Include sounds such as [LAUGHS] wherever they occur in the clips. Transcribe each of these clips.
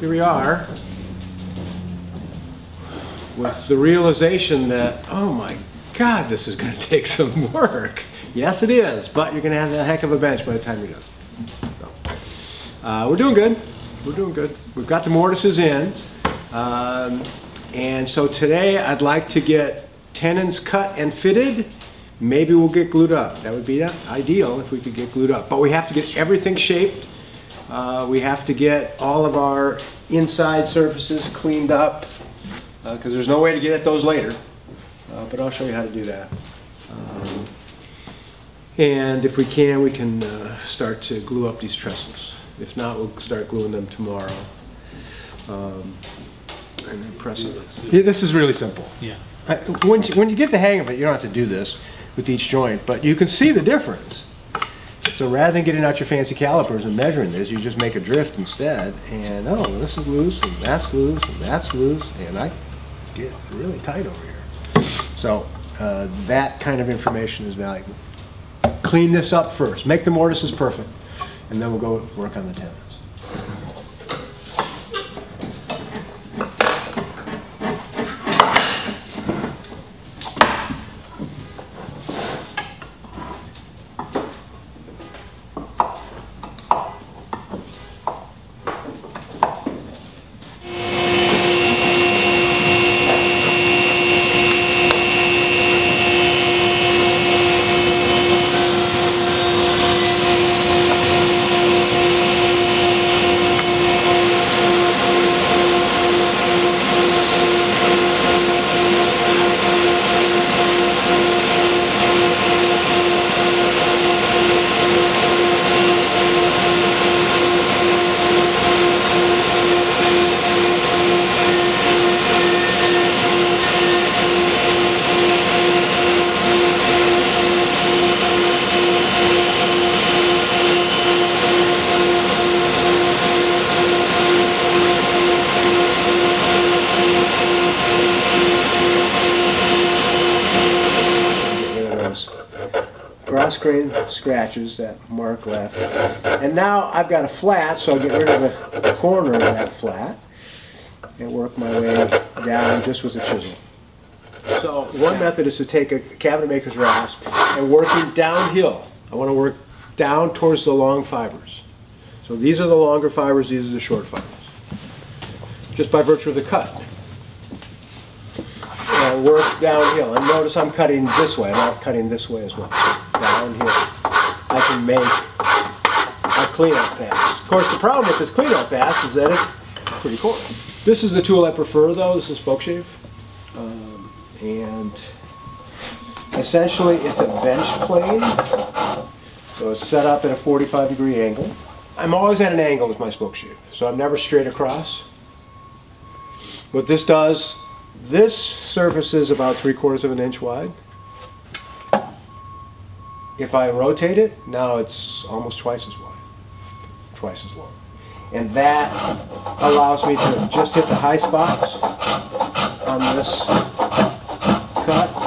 here we are with the realization that, oh my God, this is going [LAUGHS] to take some work. Yes, it is, but you're going to have a heck of a bench by the time you're done. So, uh, we're doing good. We're doing good. We've got the mortises in. Um, and so today I'd like to get tenons cut and fitted. Maybe we'll get glued up. That would be ideal if we could get glued up. But we have to get everything shaped. Uh, we have to get all of our inside surfaces cleaned up because uh, there's no way to get at those later. Uh, but I'll show you how to do that. Um, and if we can, we can uh, start to glue up these trestles. If not, we'll start gluing them tomorrow. Um, and then press it. Yeah, this is really simple. Yeah. I- When you, when you get the hang of it, you don't have to do this with each joint, but you can see the difference. So rather than getting out your fancy calipers and measuring this, you just make a drift instead, and oh, this is loose, and that's loose, and that's loose, and I get really tight over here. So uh, that kind of information is valuable. Clean this up first, make the mortises perfect, and then we'll go work on the tenons. get rid of those cross grain scratches that Mark left. And now I've got a flat, so I'll get rid of the corner of that flat and work my way down just with a chisel. So one method is to take a cabinet maker's rasp and working downhill. I want to work down towards the long fibers. So these are the longer fibers, these are the short fibers. Just by virtue of the cut work downhill. And notice I'm cutting this way, I'm not cutting this way as well. I can make a cleanup pass. Of course, the problem with this cleanup pass is that it's pretty coarse. This is the tool I prefer though, this is a Spokeshave. Um, and essentially it's a bench plane. So it's set up at a 45 degree angle. I'm always at an angle with my Spokeshave, so I'm never straight across. What this does, this surface is about three quarters of an inch wide. If I rotate it, now it's almost twice as wide, twice as long. And that allows me to just hit the high spots on this cut.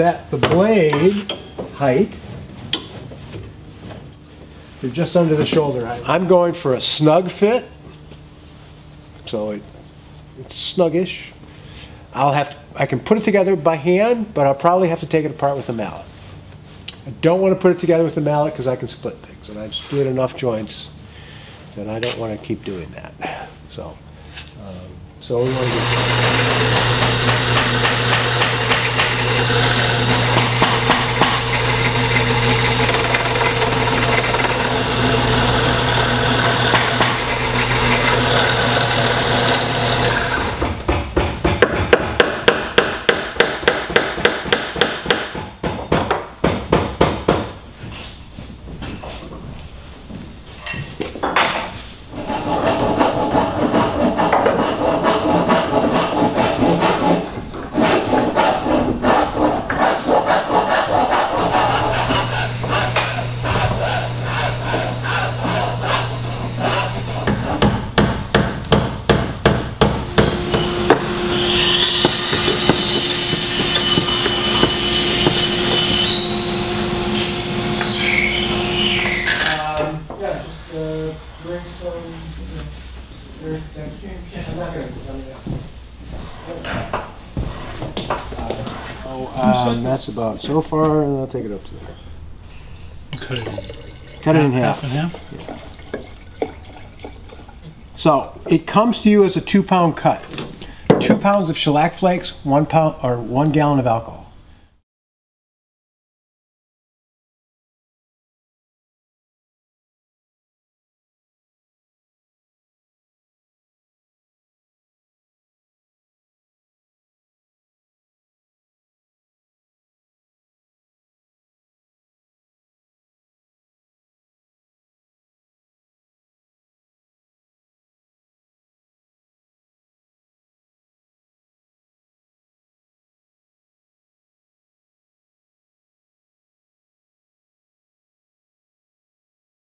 Set the blade height to just under the shoulder height. I'm going for a snug fit, so it, it's snuggish. I'll have, to I can put it together by hand, but I'll probably have to take it apart with a mallet. I don't want to put it together with a mallet because I can split things, and I've split enough joints that I don't want to keep doing that. So, um, so we want to get, Um, that's about so far, and I'll take it up to there. Cut it in Cut it in half half. and half. So, it comes to you as a two-pound cut. Two pounds of shellac flakes, one pound, or one gallon of alcohol.